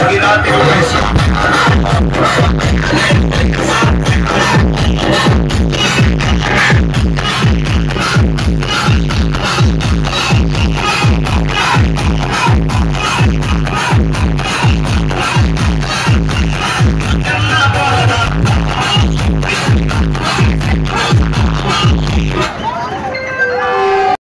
여기 나한테